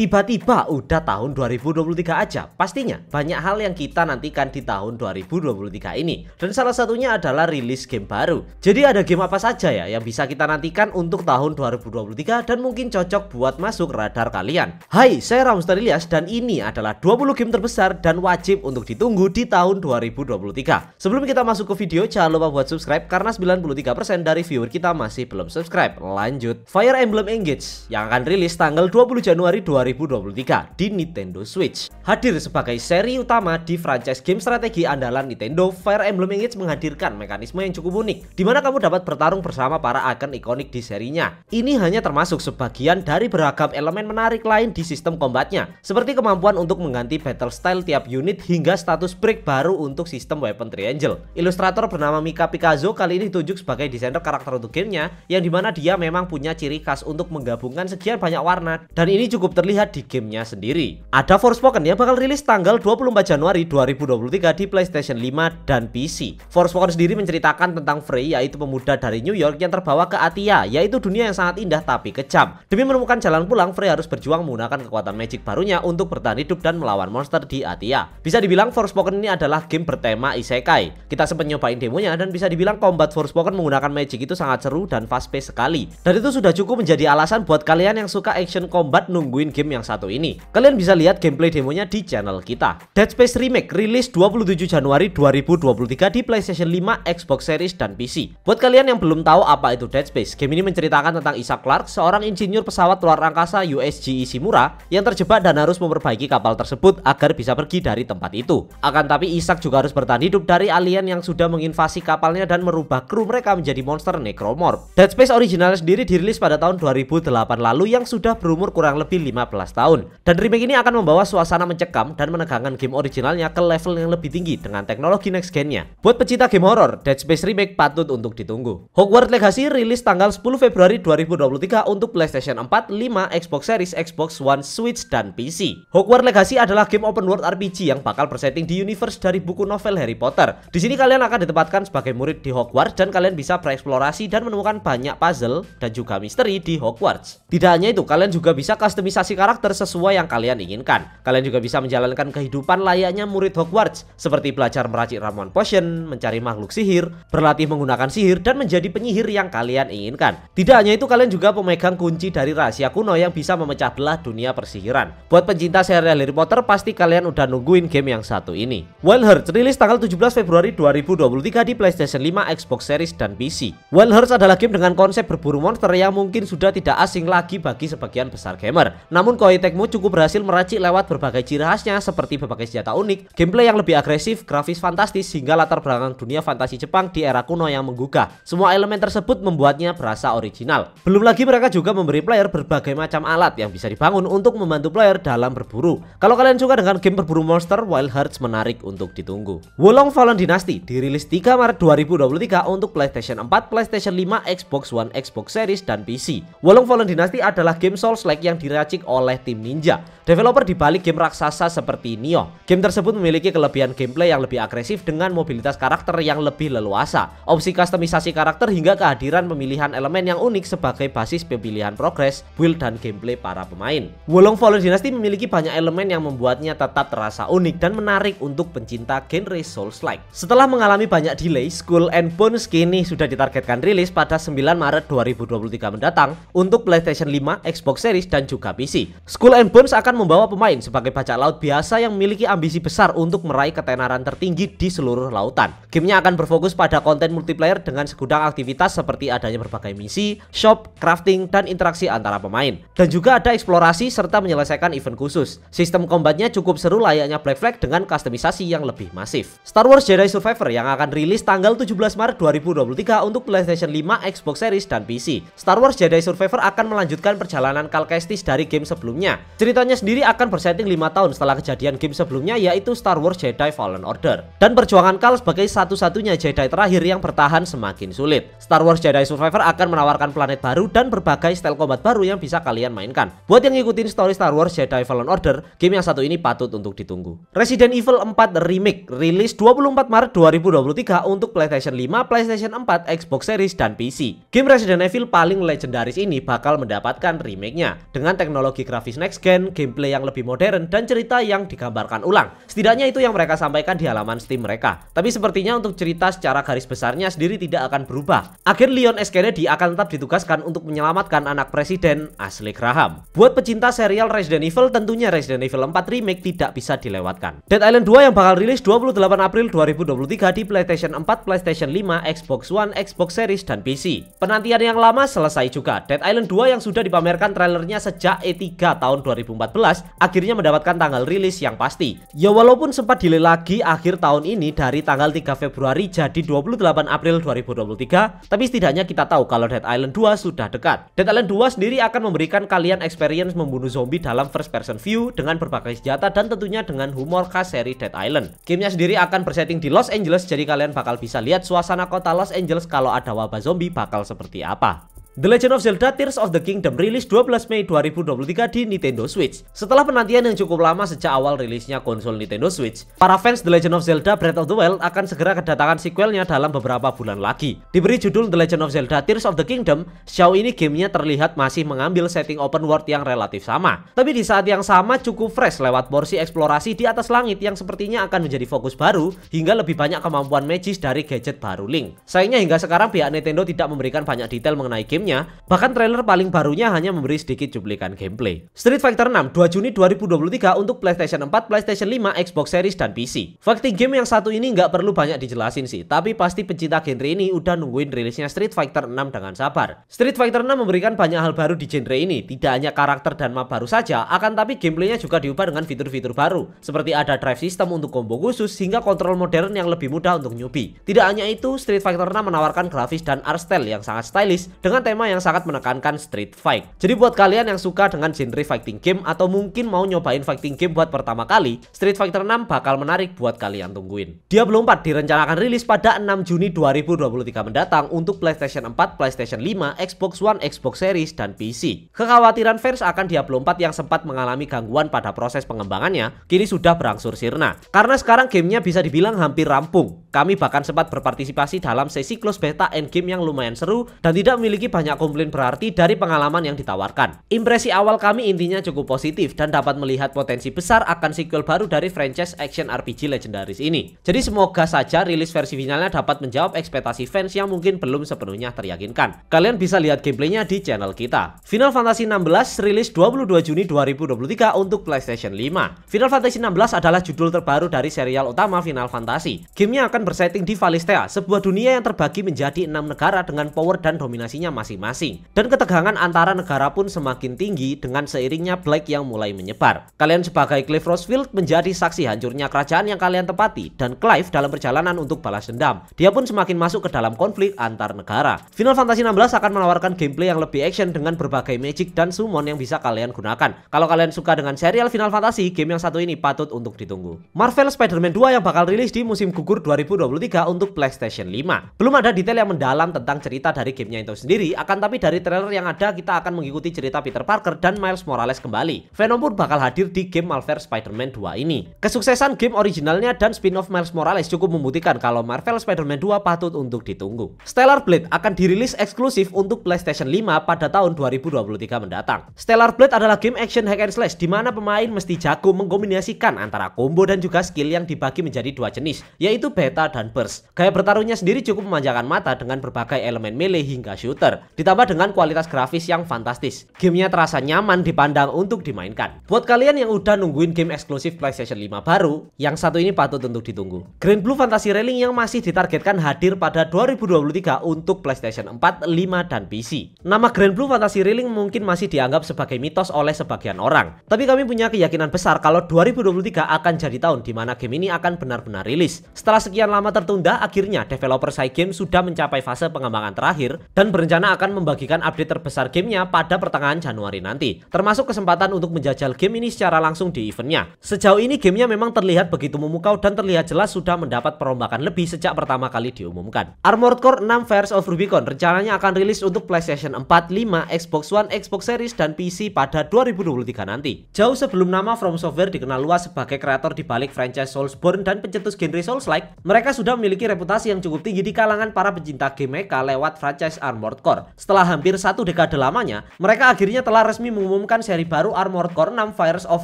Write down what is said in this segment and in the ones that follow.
Tiba-tiba udah tahun 2023 aja. Pastinya banyak hal yang kita nantikan di tahun 2023 ini. Dan salah satunya adalah rilis game baru. Jadi ada game apa saja ya yang bisa kita nantikan untuk tahun 2023 dan mungkin cocok buat masuk radar kalian. Hai, saya Ramster Ilyas dan ini adalah 20 game terbesar dan wajib untuk ditunggu di tahun 2023. Sebelum kita masuk ke video, jangan lupa buat subscribe karena 93% dari viewer kita masih belum subscribe. Lanjut, Fire Emblem Engage yang akan rilis tanggal 20 Januari 2023 2023 di Nintendo Switch. Hadir sebagai seri utama di franchise game strategi andalan Nintendo, Fire Emblem Engage menghadirkan mekanisme yang cukup unik, di mana kamu dapat bertarung bersama para agen ikonik di serinya. Ini hanya termasuk sebagian dari beragam elemen menarik lain di sistem kombatnya, seperti kemampuan untuk mengganti battle style tiap unit hingga status break baru untuk sistem weapon triangle. Ilustrator bernama Mika Picasso kali ini ditunjuk sebagai desainer karakter untuk gamenya, yang di mana dia memang punya ciri khas untuk menggabungkan sekian banyak warna, dan ini cukup terlihat terlihat di gamenya sendiri. Ada Forspoken yang bakal rilis tanggal 24 Januari 2023 di PlayStation 5 dan PC. Forspoken sendiri menceritakan tentang Frey yaitu pemuda dari New York yang terbawa ke Atia, yaitu dunia yang sangat indah tapi kejam. Demi menemukan jalan pulang, Frey harus berjuang menggunakan kekuatan magic barunya untuk bertahan hidup dan melawan monster di Atia. Bisa dibilang Forspoken ini adalah game bertema isekai. Kita sempat nyobain demonya dan bisa dibilang combat Forspoken menggunakan magic itu sangat seru dan fast pace sekali. Dan itu sudah cukup menjadi alasan buat kalian yang suka action combat nungguin game game yang satu ini. Kalian bisa lihat gameplay demonya di channel kita. Dead Space Remake rilis 27 Januari 2023 di PlayStation 5, Xbox Series, dan PC. Buat kalian yang belum tahu apa itu Dead Space, game ini menceritakan tentang Isaac Clarke, seorang insinyur pesawat luar angkasa USG Ishimura yang terjebak dan harus memperbaiki kapal tersebut agar bisa pergi dari tempat itu. Akan tapi Isaac juga harus bertahan hidup dari alien yang sudah menginvasi kapalnya dan merubah kru mereka menjadi monster necromorph. Dead Space original sendiri dirilis pada tahun 2008 lalu yang sudah berumur kurang lebih 15 tahun. Dan remake ini akan membawa suasana mencekam dan menegangkan game originalnya ke level yang lebih tinggi dengan teknologi next gen-nya. Buat pecinta game horror, Dead Space Remake patut untuk ditunggu. Hogwarts Legacy rilis tanggal 10 Februari 2023 untuk PlayStation 4, 5, Xbox Series, Xbox One, Switch, dan PC. Hogwarts Legacy adalah game open world RPG yang bakal bersetting di universe dari buku novel Harry Potter. Di sini kalian akan ditempatkan sebagai murid di Hogwarts dan kalian bisa bereksplorasi dan menemukan banyak puzzle dan juga misteri di Hogwarts. Tidak hanya itu, kalian juga bisa kustomisasi karakter sesuai yang kalian inginkan. Kalian juga bisa menjalankan kehidupan layaknya murid Hogwarts, seperti belajar meracik ramuan potion, mencari makhluk sihir, berlatih menggunakan sihir, dan menjadi penyihir yang kalian inginkan. Tidak hanya itu, kalian juga pemegang kunci dari rahasia kuno yang bisa memecah belah dunia persihiran. Buat pencinta serial Harry Potter, pasti kalian udah nungguin game yang satu ini. Wild Hearts rilis tanggal 17 Februari 2023 di PlayStation 5, Xbox Series, dan PC. Wild Hearts adalah game dengan konsep berburu monster yang mungkin sudah tidak asing lagi bagi sebagian besar gamer. Namun Koei Tecmo cukup berhasil meracik lewat berbagai ciri khasnya seperti berbagai senjata unik, gameplay yang lebih agresif, grafis fantastis hingga latar belakang dunia fantasi Jepang di era kuno yang menggugah. Semua elemen tersebut membuatnya berasa original. Belum lagi mereka juga memberi player berbagai macam alat yang bisa dibangun untuk membantu player dalam berburu. Kalau kalian suka dengan game berburu monster, Wild Hearts menarik untuk ditunggu. Wolong Fallen Dynasty dirilis 3 Maret 2023 untuk PlayStation 4, PlayStation 5, Xbox One, Xbox Series, dan PC. Wolong Fallen Dynasty adalah game Souls-like yang diracik oleh oleh tim Ninja, developer di balik game raksasa seperti Nioh. Game tersebut memiliki kelebihan gameplay yang lebih agresif dengan mobilitas karakter yang lebih leluasa, opsi kustomisasi karakter hingga kehadiran pemilihan elemen yang unik sebagai basis pemilihan progres, build, dan gameplay para pemain. Wolong Fallen Dynasty memiliki banyak elemen yang membuatnya tetap terasa unik dan menarik untuk pencinta genre Souls-like. Setelah mengalami banyak delay, Skull and Bones kini sudah ditargetkan rilis pada 9 Maret 2023 mendatang untuk PlayStation 5, Xbox Series, dan juga PC. Skull and Bones akan membawa pemain sebagai bajak laut biasa yang memiliki ambisi besar untuk meraih ketenaran tertinggi di seluruh lautan. Gamenya akan berfokus pada konten multiplayer dengan segudang aktivitas seperti adanya berbagai misi, shop, crafting, dan interaksi antara pemain. Dan juga ada eksplorasi serta menyelesaikan event khusus. Sistem combatnya cukup seru layaknya Black Flag dengan kustomisasi yang lebih masif. Star Wars Jedi Survivor yang akan rilis tanggal 17 Maret 2023 untuk PlayStation 5, Xbox Series, dan PC. Star Wars Jedi Survivor akan melanjutkan perjalanan Cal Kestis dari game sebelumnya sebelumnya. Ceritanya sendiri akan bersetting 5 tahun setelah kejadian game sebelumnya yaitu Star Wars Jedi Fallen Order. Dan perjuangan Cal sebagai satu-satunya Jedi terakhir yang bertahan semakin sulit. Star Wars Jedi Survivor akan menawarkan planet baru dan berbagai style combat baru yang bisa kalian mainkan. Buat yang ngikutin story Star Wars Jedi Fallen Order, game yang satu ini patut untuk ditunggu. Resident Evil 4 Remake rilis 24 Maret 2023 untuk PlayStation 5, PlayStation 4, Xbox Series, dan PC. Game Resident Evil paling legendaris ini bakal mendapatkan remake-nya dengan teknologi grafis next gen, gameplay yang lebih modern, dan cerita yang digambarkan ulang. Setidaknya itu yang mereka sampaikan di halaman Steam mereka. Tapi sepertinya untuk cerita secara garis besarnya sendiri tidak akan berubah. Agen Leon S. Kennedy akan tetap ditugaskan untuk menyelamatkan anak presiden Ashley Graham. Buat pecinta serial Resident Evil, tentunya Resident Evil 4 Remake tidak bisa dilewatkan. Dead Island 2 yang bakal rilis 28 April 2023 di PlayStation 4, PlayStation 5, Xbox One, Xbox Series, dan PC. Penantian yang lama selesai juga. Dead Island 2 yang sudah dipamerkan trailernya sejak E3 tahun 2014 akhirnya mendapatkan tanggal rilis yang pasti. Ya walaupun sempat delay lagi akhir tahun ini dari tanggal 3 Februari jadi 28 April 2023, tapi setidaknya kita tahu kalau Dead Island 2 sudah dekat. Dead Island 2 sendiri akan memberikan kalian experience membunuh zombie dalam first person view dengan berbagai senjata dan tentunya dengan humor khas seri Dead Island. Gamenya sendiri akan bersetting di Los Angeles jadi kalian bakal bisa lihat suasana kota Los Angeles kalau ada wabah zombie bakal seperti apa. The Legend of Zelda Tears of the Kingdom rilis 12 Mei 2023 di Nintendo Switch. Setelah penantian yang cukup lama sejak awal rilisnya konsol Nintendo Switch, para fans The Legend of Zelda Breath of the Wild akan segera kedatangan sequelnya dalam beberapa bulan lagi. Diberi judul The Legend of Zelda Tears of the Kingdom, sejauh ini gamenya terlihat masih mengambil setting open world yang relatif sama. Tapi di saat yang sama cukup fresh lewat porsi eksplorasi di atas langit yang sepertinya akan menjadi fokus baru hingga lebih banyak kemampuan magis dari gadget baru Link. Sayangnya hingga sekarang pihak Nintendo tidak memberikan banyak detail mengenai gamenya bahkan trailer paling barunya hanya memberi sedikit cuplikan gameplay. Street Fighter 6 2 Juni 2023 untuk PlayStation 4, PlayStation 5, Xbox Series, dan PC. Fighting game yang satu ini nggak perlu banyak dijelasin sih, tapi pasti pecinta genre ini udah nungguin rilisnya Street Fighter 6 dengan sabar. Street Fighter 6 memberikan banyak hal baru di genre ini, tidak hanya karakter dan map baru saja, akan tapi gameplaynya juga diubah dengan fitur-fitur baru, seperti ada drive system untuk combo khusus hingga kontrol modern yang lebih mudah untuk newbie. Tidak hanya itu, Street Fighter 6 menawarkan grafis dan art style yang sangat stylish dengan tema yang sangat menekankan street fight. Jadi buat kalian yang suka dengan genre fighting game atau mungkin mau nyobain fighting game buat pertama kali, Street Fighter 6 bakal menarik buat kalian tungguin. Diablo 4 direncanakan rilis pada 6 Juni 2023 mendatang untuk PlayStation 4, PlayStation 5, Xbox One, Xbox Series, dan PC. Kekhawatiran fans akan Diablo 4 yang sempat mengalami gangguan pada proses pengembangannya, kini sudah berangsur sirna. Karena sekarang gamenya bisa dibilang hampir rampung. Kami bahkan sempat berpartisipasi dalam sesi close beta endgame yang lumayan seru dan tidak memiliki banyak komplain berarti dari pengalaman yang ditawarkan. Impresi awal kami intinya cukup positif dan dapat melihat potensi besar akan sequel baru dari franchise action RPG legendaris ini. Jadi semoga saja rilis versi finalnya dapat menjawab ekspektasi fans yang mungkin belum sepenuhnya teryakinkan. Kalian bisa lihat gameplaynya di channel kita. Final Fantasy 16 rilis 22 Juni 2023 untuk PlayStation 5. Final Fantasy 16 adalah judul terbaru dari serial utama Final Fantasy. Gamenya akan bersetting di Valistea, sebuah dunia yang terbagi menjadi enam negara dengan power dan dominasinya masing-masing. Dan ketegangan antara negara pun semakin tinggi dengan seiringnya Black yang mulai menyebar. Kalian sebagai Clive Rosefield menjadi saksi hancurnya kerajaan yang kalian tepati dan Clive dalam perjalanan untuk balas dendam. Dia pun semakin masuk ke dalam konflik antar negara. Final Fantasy 16 akan menawarkan gameplay yang lebih action dengan berbagai magic dan summon yang bisa kalian gunakan. Kalau kalian suka dengan serial Final Fantasy, game yang satu ini patut untuk ditunggu. Marvel Spider-Man 2 yang bakal rilis di musim gugur 2023 untuk PlayStation 5. Belum ada detail yang mendalam tentang cerita dari gamenya itu sendiri, akan tapi dari trailer yang ada kita akan mengikuti cerita Peter Parker dan Miles Morales kembali. Venom pun bakal hadir di game Marvel Spider-Man 2 ini. Kesuksesan game originalnya dan spin-off Miles Morales cukup membuktikan kalau Marvel Spider-Man 2 patut untuk ditunggu. Stellar Blade akan dirilis eksklusif untuk PlayStation 5 pada tahun 2023 mendatang. Stellar Blade adalah game action hack and slash di mana pemain mesti jago mengkombinasikan antara combo dan juga skill yang dibagi menjadi dua jenis, yaitu beta dan burst. Gaya bertarungnya sendiri cukup memanjakan mata dengan berbagai elemen melee hingga shooter, ditambah dengan kualitas grafis yang fantastis. Gamenya terasa nyaman dipandang untuk dimainkan. Buat kalian yang udah nungguin game eksklusif PlayStation 5 baru, yang satu ini patut untuk ditunggu. Grand Blue Fantasy Railing yang masih ditargetkan hadir pada 2023 untuk PlayStation 4, 5, dan PC. Nama Grand Blue Fantasy Railing mungkin masih dianggap sebagai mitos oleh sebagian orang. Tapi kami punya keyakinan besar kalau 2023 akan jadi tahun di mana game ini akan benar-benar rilis. Setelah sekian lama tertunda, akhirnya developer Cygames sudah mencapai fase pengembangan terakhir dan berencana akan membagikan update terbesar gamenya pada pertengahan Januari nanti. Termasuk kesempatan untuk menjajal game ini secara langsung di eventnya. Sejauh ini gamenya memang terlihat begitu memukau dan terlihat jelas sudah mendapat perombakan lebih sejak pertama kali diumumkan. Armored Core 6 Fires of Rubicon rencananya akan rilis untuk PlayStation 4, 5, Xbox One, Xbox Series, dan PC pada 2023 nanti. Jauh sebelum nama From Software dikenal luas sebagai kreator di balik franchise Soulsborne dan pencetus genre Souls-like, mereka sudah memiliki reputasi yang cukup tinggi di kalangan para pecinta game mecha lewat franchise Armored Core. Setelah hampir satu dekade lamanya, mereka akhirnya telah resmi mengumumkan seri baru Armored Core 6 Fires of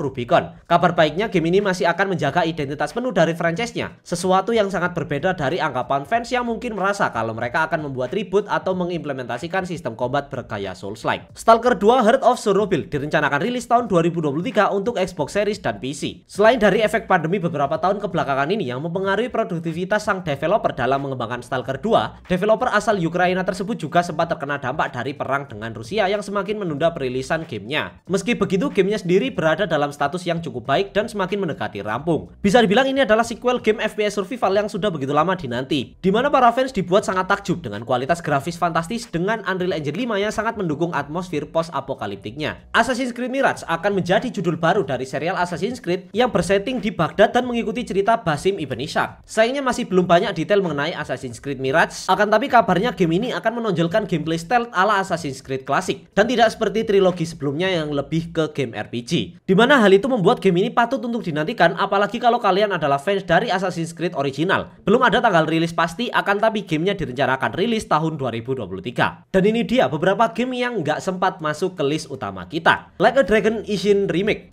Rubicon. Kabar baiknya game ini masih akan menjaga identitas penuh dari franchise-nya, sesuatu yang sangat berbeda dari anggapan fans yang mungkin merasa kalau mereka akan membuat reboot atau mengimplementasikan sistem combat bergaya Souls-like. Stalker 2 Heart of Chernobyl direncanakan rilis tahun 2023 untuk Xbox Series dan PC. Selain dari efek pandemi beberapa tahun kebelakangan ini yang mempengaruhi produktivitas sang developer dalam mengembangkan Stalker 2, developer asal Ukraina tersebut juga sempat terkena dampak dari perang dengan Rusia yang semakin menunda perilisan gamenya. Meski begitu, gamenya sendiri berada dalam status yang cukup baik dan semakin mendekati rampung. Bisa dibilang ini adalah sequel game FPS survival yang sudah begitu lama dinanti, di mana para fans dibuat sangat takjub dengan kualitas grafis fantastis dengan Unreal Engine 5 yang sangat mendukung atmosfer post-apokaliptiknya. Assassin's Creed Mirage akan menjadi judul baru dari serial Assassin's Creed yang bersetting di Baghdad dan mengikuti cerita Basim Ibn Ishaq. Sayangnya masih belum banyak detail mengenai Assassin's Creed Mirage, akan tapi kabarnya game ini akan menonjolkan gameplay stealth ala Assassin's Creed klasik dan tidak seperti trilogi sebelumnya yang lebih ke game RPG. Di mana hal itu membuat game ini patut untuk dinantikan apalagi kalau kalian adalah fans dari Assassin's Creed original. Belum ada tanggal rilis pasti akan tapi gamenya direncanakan rilis tahun 2023. Dan ini dia beberapa game yang nggak sempat masuk ke list utama kita. Like a Dragon Ishin Remake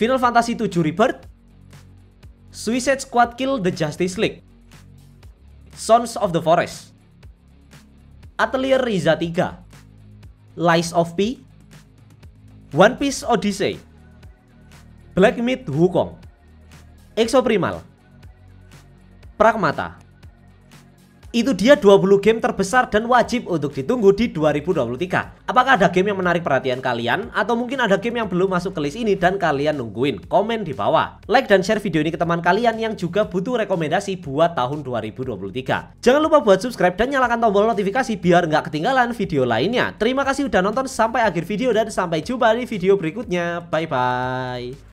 Final Fantasy 7 Rebirth Suicide Squad Kill the Justice League Sons of the Forest Atelier Riza 3 Lies of P. One Piece Odyssey. Black Myth Wukong. Exoprimal. Pragmata itu dia 20 game terbesar dan wajib untuk ditunggu di 2023. Apakah ada game yang menarik perhatian kalian? Atau mungkin ada game yang belum masuk ke list ini dan kalian nungguin? Komen di bawah. Like dan share video ini ke teman kalian yang juga butuh rekomendasi buat tahun 2023. Jangan lupa buat subscribe dan nyalakan tombol notifikasi biar nggak ketinggalan video lainnya. Terima kasih udah nonton sampai akhir video dan sampai jumpa di video berikutnya. Bye-bye.